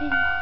心吗？